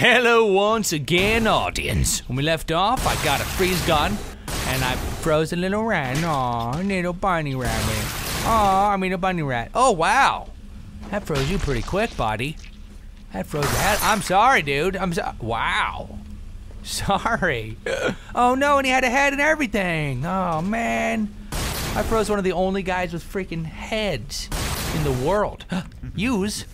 Hello once again, audience. When we left off, I got a freeze gun, and I froze a little rat. Aw, little bunny rabbit. Aw, I mean a bunny rat. Oh, wow. That froze you pretty quick, buddy. That froze your head. I'm sorry, dude. I'm so- Wow. Sorry. Oh, no, and he had a head and everything. Oh, man. I froze one of the only guys with freaking heads in the world. Use?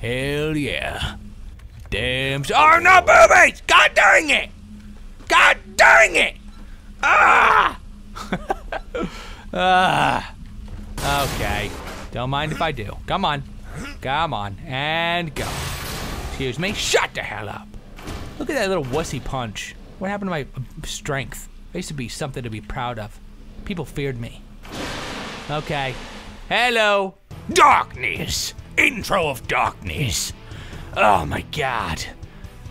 Hell yeah. Damn. Oh no, boobies! God dang it! God dang it! Ah! ah. Okay. Don't mind if I do. Come on. Come on. And go. Excuse me. Shut the hell up. Look at that little wussy punch. What happened to my uh, strength? I used to be something to be proud of. People feared me. Okay. Hello. Darkness. Intro of darkness. Oh my god.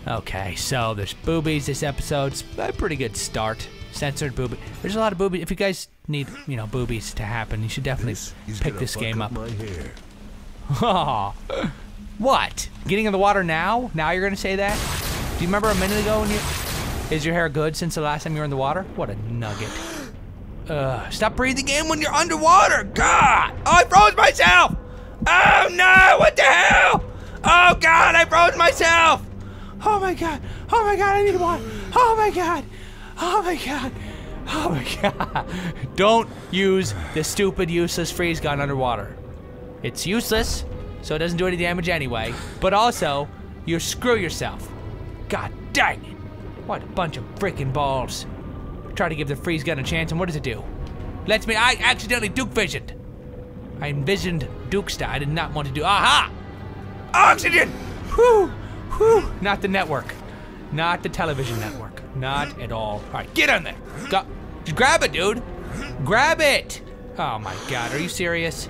Okay, so there's boobies this episode's a pretty good start. Censored booby. There's a lot of boobies. If you guys need, you know, boobies to happen, you should definitely He's pick this game up. My hair. What? Getting in the water now? Now you're gonna say that? Do you remember a minute ago when you is your hair good since the last time you were in the water? What a nugget. Uh, stop breathing in when you're underwater. God! Oh, I froze myself! Oh no! What the hell? Oh God! I froze myself! Oh my God! Oh my God! I need water! Oh my God! Oh my God! Oh my God! Don't use the stupid, useless freeze gun underwater. It's useless, so it doesn't do any damage anyway. But also, you screw yourself. God dang it! What a bunch of freaking balls. Try to give the freeze gun a chance, and what does it do? Let's me. I accidentally Duke visioned. I envisioned Duke style. I did not want to do. Aha! Oxygen! Whew! Whew! Not the network. Not the television network. Not at all. All right, get on there. Go. Grab it, dude. Grab it. Oh my God, are you serious?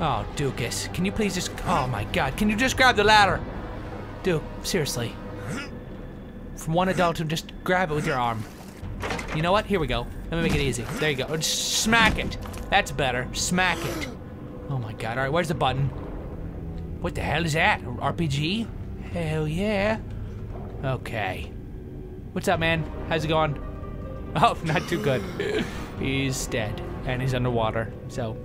Oh, Dukas, can you please just? Oh my God, can you just grab the ladder? Duke, seriously. From one adult to just grab it with your arm. You know what? Here we go. Let me make it easy. There you go. Just smack it. That's better. Smack it. Oh my god. Alright, where's the button? What the hell is that? RPG? Hell yeah. Okay. What's up, man? How's it going? Oh, not too good. he's dead. And he's underwater. So,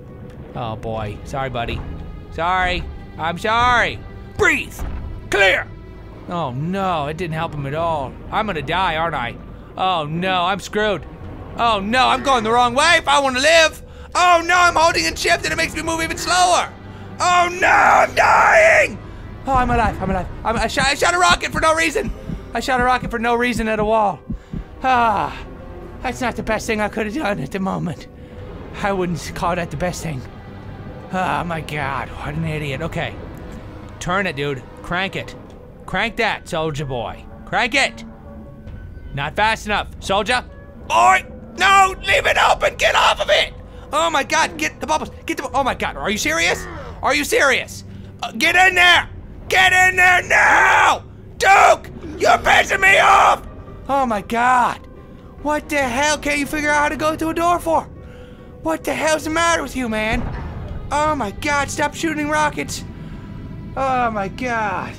oh boy. Sorry, buddy. Sorry. I'm sorry. Breathe. Clear. Oh no, it didn't help him at all. I'm gonna die, aren't I? Oh no, I'm screwed. Oh no, I'm going the wrong way if I want to live. Oh no, I'm holding and shift and it makes me move even slower. Oh no, I'm dying. Oh, I'm alive. I'm alive. I'm, I, shot, I shot a rocket for no reason. I shot a rocket for no reason at a wall. Ah, that's not the best thing I could have done at the moment. I wouldn't call that the best thing. Oh my god, what an idiot. Okay. Turn it, dude. Crank it. Crank that, soldier boy. Crank it. Not fast enough, soldier. Boy, no, leave it open. Get off of it. Oh my God, get the bubbles. Get the. Oh my God, are you serious? Are you serious? Uh, get in there. Get in there now, Duke. You're pissing me off. Oh my God. What the hell can't you figure out how to go through a door for? What the hell's the matter with you, man? Oh my God, stop shooting rockets. Oh my God.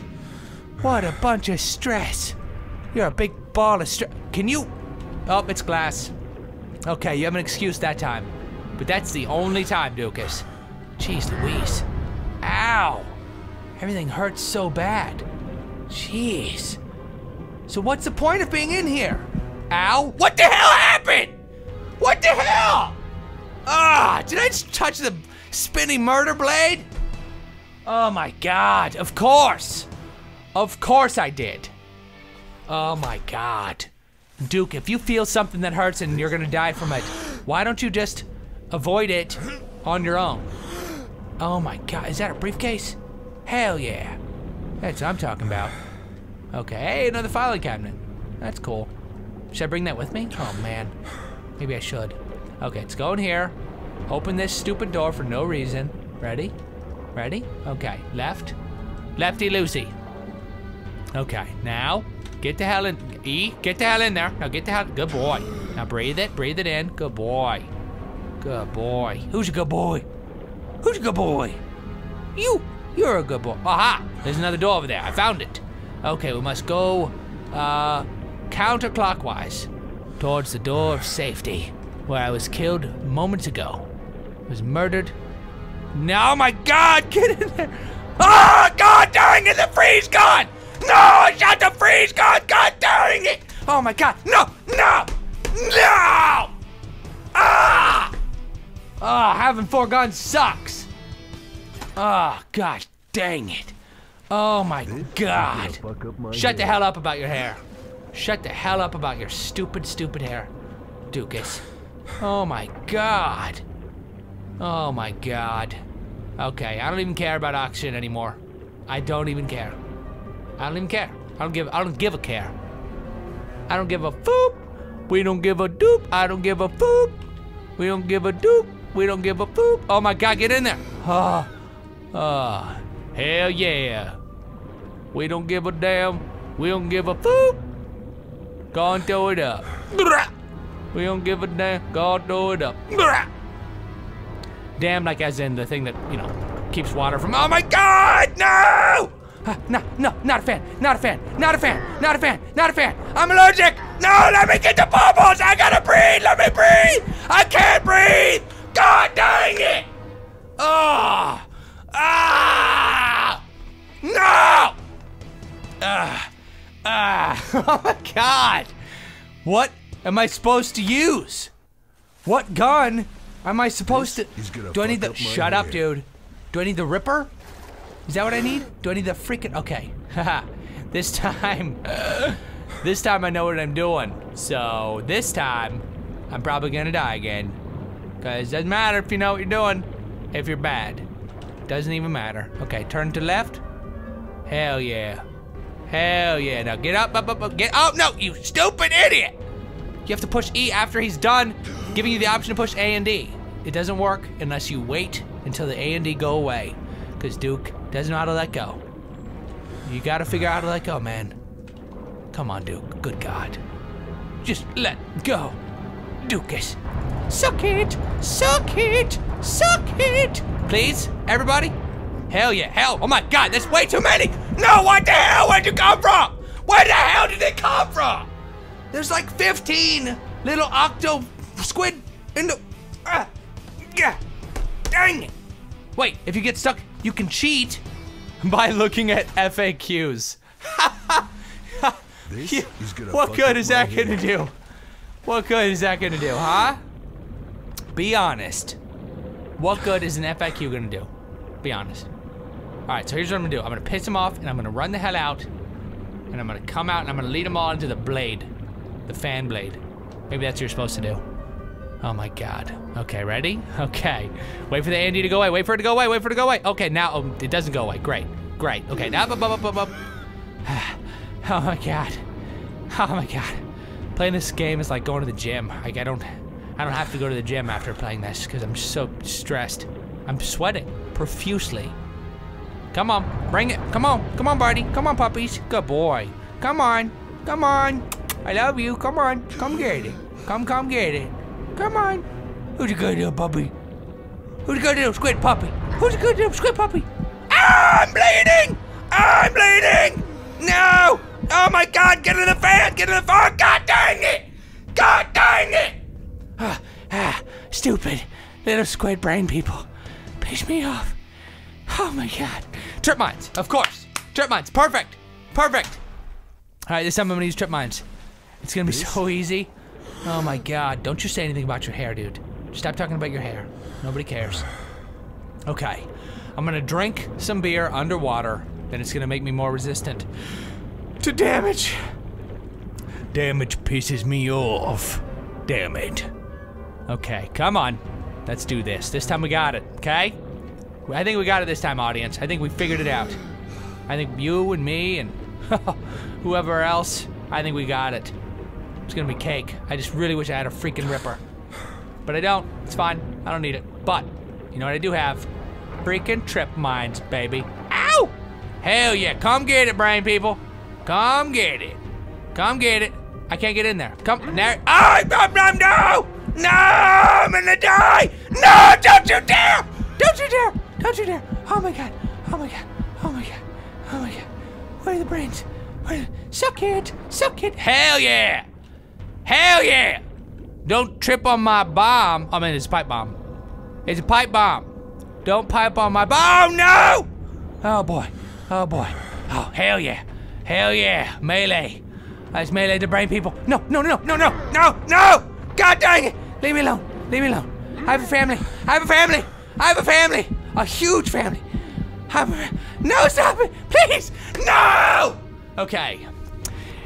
What a bunch of stress. You're a big ball of stress. Can you? Oh, it's glass. Okay, you have an excuse that time. But that's the only time, Dukas. Jeez Louise. Ow. Everything hurts so bad. Jeez. So what's the point of being in here? Ow. What the hell happened? What the hell? Ah, did I just touch the spinning murder blade? Oh my god, of course. Of course I did. Oh my god. Duke, if you feel something that hurts and you're gonna die from it, why don't you just avoid it on your own? Oh my god, is that a briefcase? Hell yeah. That's what I'm talking about. Okay, hey, another filing cabinet. That's cool. Should I bring that with me? Oh man. Maybe I should. Okay, let's go in here. Open this stupid door for no reason. Ready? Ready? Okay, left. Lefty loosey. Okay, now get the hell in. E, get the hell in there. Now get the hell. Good boy. Now breathe it. Breathe it in. Good boy. Good boy. Who's a good boy? Who's a good boy? You. You're a good boy. Aha! There's another door over there. I found it. Okay, we must go uh, counterclockwise towards the door of safety, where I was killed moments ago. Was murdered. No, my God, get in there! Oh, God dang it, the freeze gun! No, I shot the freeze gun! God dang it! Oh my God, no, no, no! Ah! Ah, having four guns sucks. Oh, God dang it. Oh my God. Shut the hell up about your hair. Shut the hell up about your stupid, stupid hair. Dukas. Oh my God. Oh my God. Okay, I don't even care about oxygen anymore. I don't even care. I don't even care. I don't give I don't give a care. I don't give a foop. We don't give a doop. I don't give a foop. We don't give a doop. We don't give a poop. Oh my god, get in there. Oh, oh, hell yeah. We don't give a damn. We don't give a poop. Go on, throw it up. We don't give a damn. Go on, throw it up. Damn, like as in the thing that, you know, keeps water from. Oh my god, no! Uh, no, no, not a fan, not a fan, not a fan, not a fan, not a fan. I'm allergic. No, let me get the bubbles. I gotta breathe. Let me breathe. I can't breathe. God dang it! Oh! Ah! No! Ah! Ah! Oh my god! What am I supposed to use? What gun am I supposed This is to? Do I need the? up Shut up, hair. dude. Do I need the Ripper? Is that what I need? Do I need the freaking? Okay. Haha. this time, this time I know what I'm doing. So this time, I'm probably gonna die again. Cause it doesn't matter if you know what you're doing. If you're bad, doesn't even matter. Okay, turn to left. Hell yeah. Hell yeah. Now get up, up, up, up. Get up. No, you stupid idiot. You have to push E after he's done giving you the option to push A and D. It doesn't work unless you wait until the A and D go away. Because Duke doesn't know how to let go. You gotta figure out how to let go, man. Come on, Duke. Good God. Just let go. Dukas. Suck it! Suck it! Suck it! Please, everybody? Hell yeah, hell. Oh my god, that's way too many! No, what the hell? Where'd you come from? Where the hell did they come from? There's like 15 little octo squid in the. Ah, yeah. Dang it. Wait, if you get stuck, you can cheat by looking at FAQs. This Yeah, is gonna what good is that gonna do? What good is that gonna do, huh? Be honest. What good is an FAQ gonna do? Be honest. Alright, so here's what I'm gonna do. I'm gonna piss him off and I'm gonna run the hell out. And I'm gonna come out and I'm gonna lead them all into the blade. The fan blade. Maybe that's what you're supposed to do. Oh my god. Okay, ready? Okay. Wait for the A and D to go away. Wait for it to go away. Wait for it to go away. Okay, now oh, it doesn't go away. Great. Great. Okay, now up, up, up, up. Oh my god. Oh my god. Playing this game is like going to the gym. Like I don't I don't have to go to the gym after playing this because I'm so stressed. I'm sweating profusely. Come on, bring it. Come on. Come on, buddy. Come on, puppies. Good boy. Come on. Come on. I love you. Come on. Come get it. Come, come get it. Come on. Who's a good little puppy? Who's a good little squid puppy? Who's a good little squid puppy? I'm bleeding! I'm bleeding! No! Oh my god, get in the van! Get in the van! God dang it! God dang it! Ah, ah, stupid little squid brain people. Piss me off. Oh my god. Trip mines, of course. Trip mines, perfect. Perfect. Alright, this time I'm gonna use trip mines. It's gonna be so easy. Oh my god. Don't you say anything about your hair, dude. Stop talking about your hair. Nobody cares. Okay. I'm gonna drink some beer underwater, then it's gonna make me more resistant to damage. Damage pisses me off. Damn it. Okay, come on. Let's do this. This time we got it, okay? I think we got it this time, audience. I think we figured it out. I think you and me and whoever else, I think we got it. It's gonna be cake. I just really wish I had a freaking ripper. But I don't. It's fine. I don't need it. But, you know what I do have? Freaking trip mines, baby. Ow! Hell yeah. Come get it, brain people. Come get it. Come get it. I can't get in there. Come there. Oh, no, no, no! No! I'm gonna die! No! Don't you dare! Don't you dare! Don't you dare! Oh my god! Oh my god! Oh my god! Oh my god! Where are the brains? Suck it. Suck it. Hell yeah. Hell yeah. Don't trip on my bomb. I mean, it's a pipe bomb. It's a pipe bomb. Don't pipe on my bomb. No. Oh boy. Oh boy. Oh, hell yeah. Hell yeah. Melee. That's melee to brain people. No, no, no, no, no, no, no. No. God dang it. Leave me alone. Leave me alone. I have a family. I have a family. I have a family. A huge family. I'm, no, stop it. Please. No. Okay.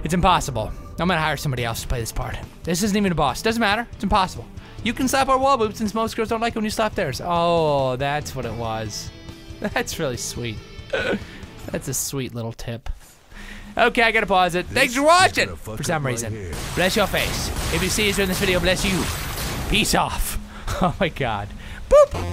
It's impossible. I'm gonna hire somebody else to play this part. This isn't even a boss. Doesn't matter. It's impossible. You can slap our wall boobs since most girls don't like it when you slap theirs. Oh, that's what it was. That's really sweet. That's a sweet little tip. Okay, I gotta pause it. Thanks for watching. For some reason. Bless your face. If you see us in this video, bless you. Peace off. Oh my god. Boop.